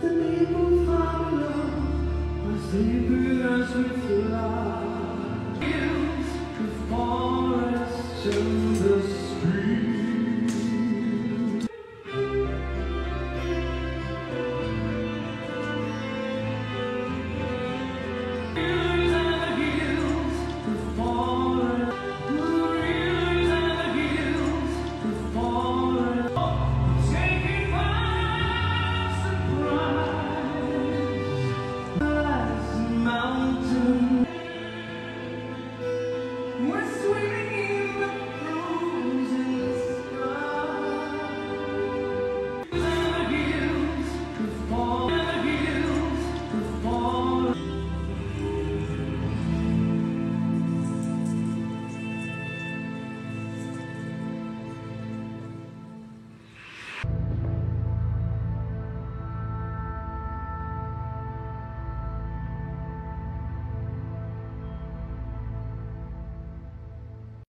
The people Moi,